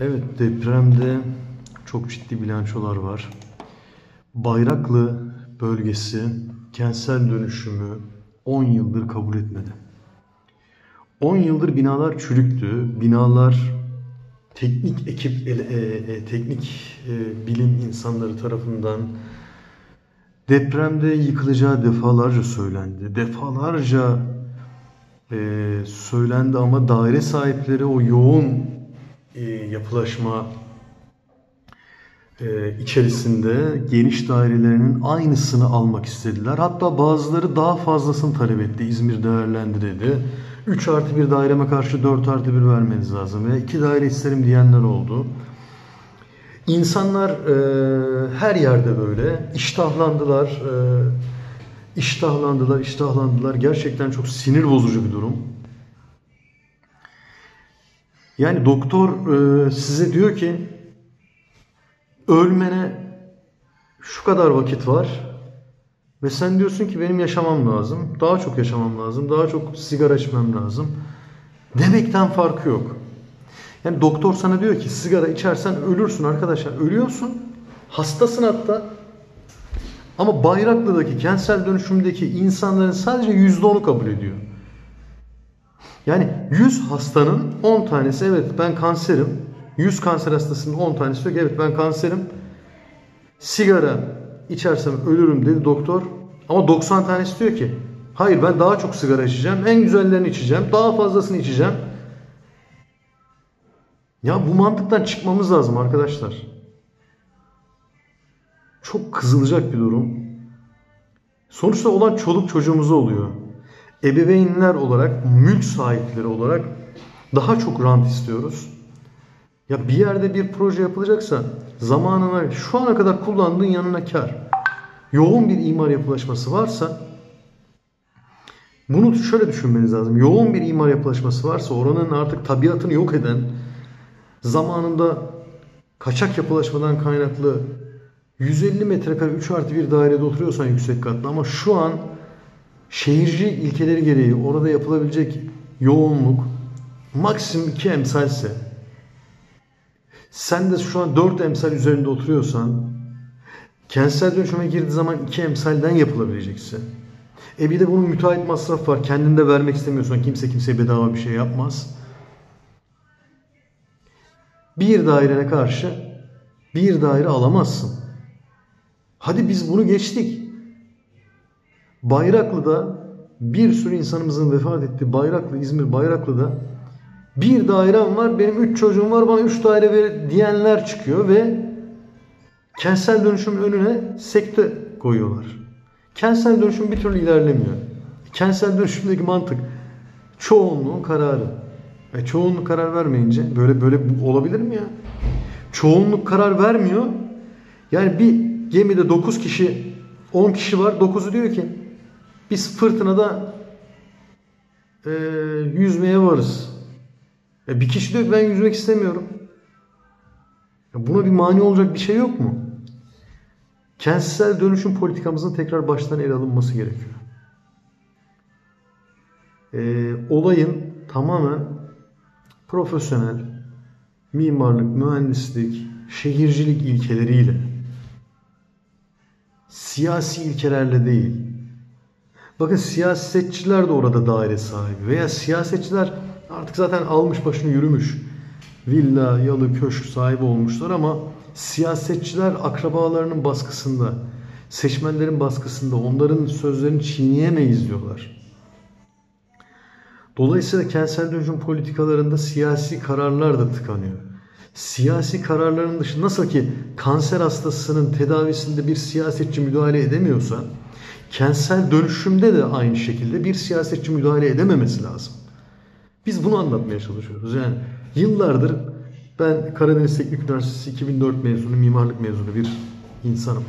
Evet depremde çok ciddi bilançolar var. Bayraklı bölgesi kentsel dönüşümü 10 yıldır kabul etmedi. 10 yıldır binalar çürüktü. Binalar teknik ekip, e, e, teknik e, bilim insanları tarafından depremde yıkılacağı defalarca söylendi. Defalarca e, söylendi ama daire sahipleri o yoğun e, yapılaşma e, içerisinde geniş dairelerinin aynısını almak istediler. Hatta bazıları daha fazlasını talep etti. İzmir değerlendirildi. 3 artı 1 daireme karşı 4 artı 1 vermeniz lazım. Ve 2 daire isterim diyenler oldu. İnsanlar e, her yerde böyle iştahlandılar. E, iştahlandılar, iştahlandılar. Gerçekten çok sinir bozucu bir durum. Yani doktor e, size diyor ki ölmene şu kadar vakit var ve sen diyorsun ki benim yaşamam lazım. Daha çok yaşamam lazım. Daha çok sigara içmem lazım. Demekten farkı yok. Yani doktor sana diyor ki sigara içersen ölürsün arkadaşlar. Ölüyorsun. Hastasın hatta. Ama Bayraklı'daki kentsel dönüşümdeki insanların sadece %10'u kabul ediyor. Yani 100 hastanın 10 tanesi evet ben kanserim. 100 kanser hastasının 10 tanesi diyor ki evet ben kanserim. Sigara içersem ölürüm dedi doktor. Ama 90 tanesi diyor ki hayır ben daha çok sigara içeceğim. En güzellerini içeceğim. Daha fazlasını içeceğim. Ya bu mantıktan çıkmamız lazım arkadaşlar. Çok kızılacak bir durum. Sonuçta olan çoluk çocuğumuza oluyor ebeveynler olarak, mülk sahipleri olarak daha çok rant istiyoruz. Ya bir yerde bir proje yapılacaksa zamanına şu ana kadar kullandığın yanına kar. Yoğun bir imar yapılaşması varsa bunu şöyle düşünmeniz lazım. Yoğun bir imar yapılaşması varsa oranın artık tabiatını yok eden zamanında kaçak yapılaşmadan kaynaklı 150 metrekare 3 artı 1 dairede oturuyorsan yüksek katlı ama şu an şehirci ilkeleri gereği orada yapılabilecek yoğunluk maksimum 2 emsalse sen de şu an 4 emsal üzerinde oturuyorsan kentsel dönüşüme girdiği zaman 2 emsalden yapılabilecekse e bir de bunun müteahhit masraf var. Kendinde vermek istemiyorsan kimse kimseye bedava bir şey yapmaz. Bir dairene karşı bir daire alamazsın. Hadi biz bunu geçtik. Bayraklı'da bir sürü insanımızın vefat ettiği Bayraklı, İzmir Bayraklı'da bir dairem var, benim üç çocuğum var, bana üç daire ver diyenler çıkıyor ve kentsel dönüşümün önüne sekte koyuyorlar. Kentsel dönüşüm bir türlü ilerlemiyor. Kentsel dönüşümdeki mantık çoğunluğun kararı. E çoğunluk karar vermeyince böyle böyle olabilir mi ya? Çoğunluk karar vermiyor. Yani bir gemide 9 kişi 10 kişi var. 9'u diyor ki biz fırtınada e, yüzmeye varız. E, bir kişi diyor ben yüzmek istemiyorum. E, buna bir mani olacak bir şey yok mu? Kentsel dönüşüm politikamızın tekrar baştan ele alınması gerekiyor. E, olayın tamamen profesyonel, mimarlık, mühendislik, şehircilik ilkeleriyle, siyasi ilkelerle değil, Bakın siyasetçiler de orada daire sahibi veya siyasetçiler artık zaten almış başını yürümüş. Villa, yalı, köşk sahibi olmuşlar ama siyasetçiler akrabalarının baskısında, seçmenlerin baskısında onların sözlerini çiğneyemeyiz diyorlar. Dolayısıyla kentsel dönüşüm politikalarında siyasi kararlar da tıkanıyor. Siyasi kararların dışı nasıl ki kanser hastasının tedavisinde bir siyasetçi müdahale edemiyorsa kentsel dönüşümde de aynı şekilde bir siyasetçi müdahale edememesi lazım. Biz bunu anlatmaya çalışıyoruz. Yani yıllardır ben Karadeniz Teknik Üniversitesi 2004 mezunu, mimarlık mezunu bir insanım.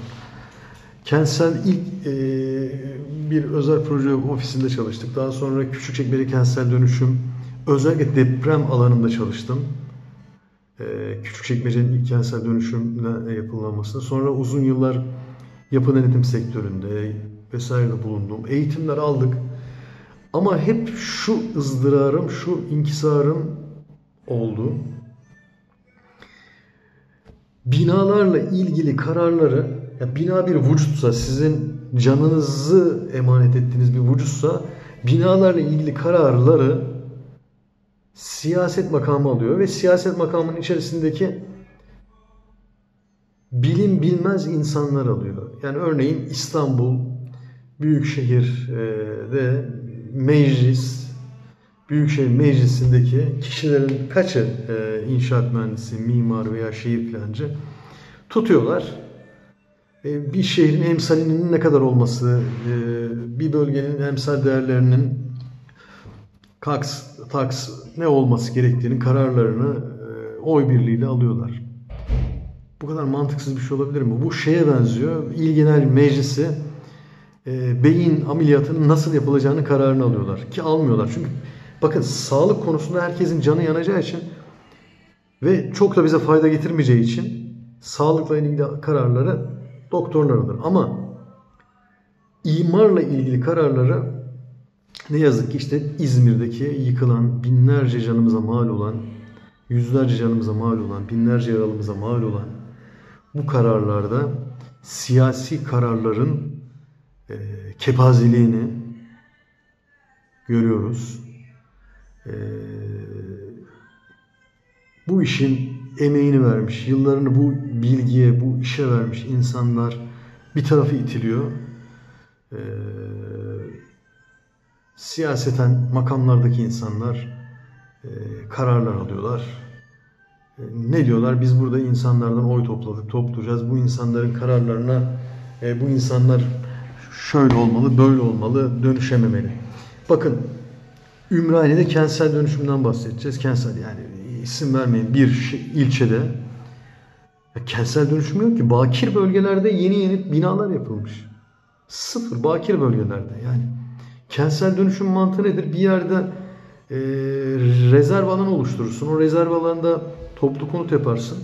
Kentsel ilk e, bir özel proje ofisinde çalıştık. Daha sonra Küçükçekmece kentsel dönüşüm, özellikle deprem alanında çalıştım. E, Küçükçekmece'nin ilk kentsel dönüşümle yapılmasında. Sonra uzun yıllar yapı denetim sektöründe, vesaire bulundum. Eğitimler aldık. Ama hep şu ızdırarım, şu inkisarım oldu. binalarla ilgili kararları ya bina bir vücutsa sizin canınızı emanet ettiğiniz bir vücutsa binalarla ilgili kararları siyaset makamı alıyor ve siyaset makamının içerisindeki bilim bilmez insanlar alıyor. Yani örneğin İstanbul Büyükşehir'de meclis Büyükşehir Meclisi'ndeki kişilerin kaçı e, inşaat mühendisi, mimar veya şehir plancı tutuyorlar. E, bir şehrin emsalinin ne kadar olması, e, bir bölgenin emsal değerlerinin kaks, taks ne olması gerektiğinin kararlarını oy birliğiyle alıyorlar. Bu kadar mantıksız bir şey olabilir mi? Bu şeye benziyor. İl Genel Meclisi e, beyin ameliyatının nasıl yapılacağını kararını alıyorlar. Ki almıyorlar. Çünkü bakın sağlık konusunda herkesin canı yanacağı için ve çok da bize fayda getirmeyeceği için sağlıkla ilgili kararları doktorlar alır. Ama imarla ilgili kararları ne yazık ki işte İzmir'deki yıkılan binlerce canımıza mal olan, yüzlerce canımıza mal olan, binlerce yaralımıza mal olan bu kararlarda siyasi kararların e, kepazeliğini görüyoruz. E, bu işin emeğini vermiş, yıllarını bu bilgiye, bu işe vermiş insanlar bir tarafı itiliyor. E, siyaseten makamlardaki insanlar e, kararlar alıyorlar. E, ne diyorlar? Biz burada insanlardan oy topladık, toplayacağız. Bu insanların kararlarına e, bu insanlar şöyle olmalı, böyle olmalı, dönüşememeli. Bakın Ümraniye'de kentsel dönüşümden bahsedeceğiz. Kentsel yani isim vermeyin bir şey, ilçede ya kentsel dönüşüm yok ki. Bakir bölgelerde yeni yeni binalar yapılmış. Sıfır bakir bölgelerde yani. Kentsel dönüşüm mantığı nedir? Bir yerde e, rezerv alan oluşturursun. O rezerv alanda toplu konut yaparsın.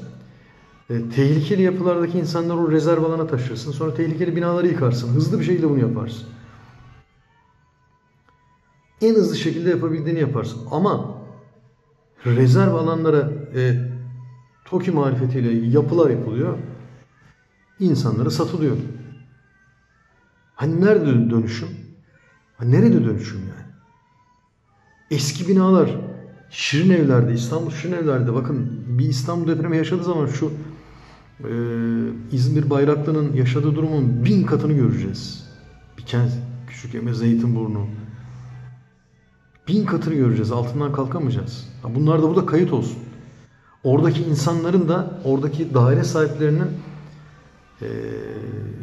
E, tehlikeli yapılardaki insanları o rezerv alana taşırsın. Sonra tehlikeli binaları yıkarsın. Hızlı bir şekilde bunu yaparsın. En hızlı şekilde yapabildiğini yaparsın. Ama rezerv alanlara e, TOKİ marifetiyle yapılar yapılıyor. İnsanlara satılıyor. Hani nerede dönüşüm? Ha, nerede dönüşüm yani? Eski binalar Şirin evlerde, İstanbul Şirin evlerde bakın bir İstanbul depremi yaşadığı zaman şu e, İzmir Bayraklı'nın yaşadığı durumun bin katını göreceğiz. Bir kent, küçük Eme, Zeytinburnu. Bin katını göreceğiz. Altından kalkamayacağız. Bunlar da burada kayıt olsun. Oradaki insanların da, oradaki daire sahiplerinin e,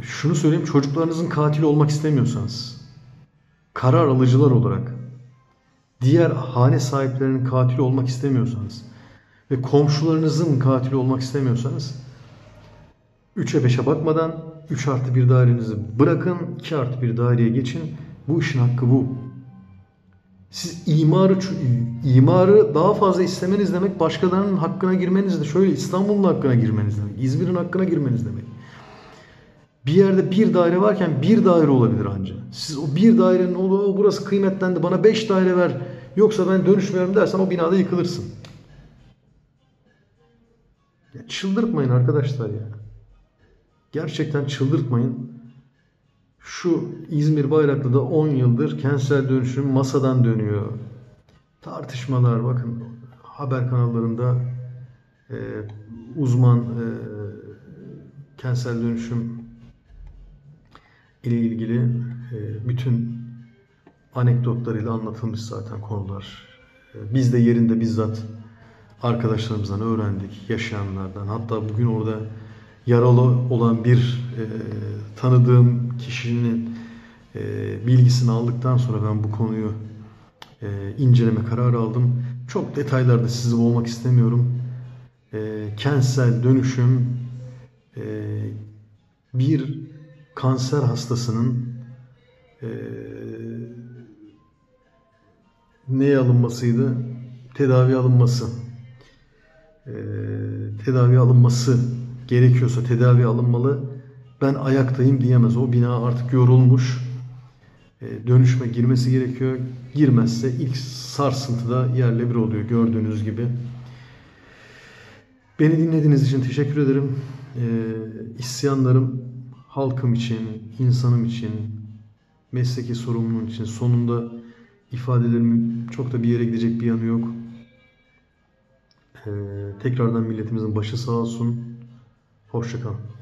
şunu söyleyeyim, çocuklarınızın katili olmak istemiyorsanız, karar alıcılar olarak, diğer hane sahiplerinin katili olmak istemiyorsanız ve komşularınızın katili olmak istemiyorsanız 3'e 5'e bakmadan 3 artı 1 dairenizi bırakın 2 artı 1 daireye geçin. Bu işin hakkı bu. Siz imarı imarı daha fazla istemeniz demek başkalarının hakkına girmeniz de şöyle İstanbul'un hakkına girmeniz demek. İzmir'in hakkına girmeniz demek. Bir yerde bir daire varken bir daire olabilir ancak. Siz o bir dairenin o burası kıymetlendi bana beş daire ver yoksa ben dönüşmüyorum dersen o binada yıkılırsın. Ya çıldırtmayın arkadaşlar ya. Gerçekten çıldırtmayın. Şu İzmir Bayraklı'da 10 yıldır kentsel dönüşüm masadan dönüyor. Tartışmalar bakın haber kanallarında e, uzman e, kentsel dönüşüm ile ilgili e, bütün anekdotlarıyla anlatılmış zaten konular. E, biz de yerinde bizzat arkadaşlarımızdan öğrendik, yaşayanlardan. Hatta bugün orada yaralı olan bir e, tanıdığım kişinin bilgisini aldıktan sonra ben bu konuyu inceleme kararı aldım. Çok detaylarda sizi boğmak istemiyorum. kentsel dönüşüm bir kanser hastasının e, neye alınmasıydı? Tedavi alınması. E, tedavi alınması gerekiyorsa tedavi alınmalı. Ben ayaktayım diyemez. O bina artık yorulmuş. E, dönüşme girmesi gerekiyor. Girmezse ilk sarsıntıda yerle bir oluyor gördüğünüz gibi. Beni dinlediğiniz için teşekkür ederim. Ee, isyanlarım halkım için, insanım için, mesleki sorumluluğum için sonunda ifadelerimin çok da bir yere gidecek bir yanı yok. Ee, tekrardan milletimizin başı sağ olsun. Hoşçakalın.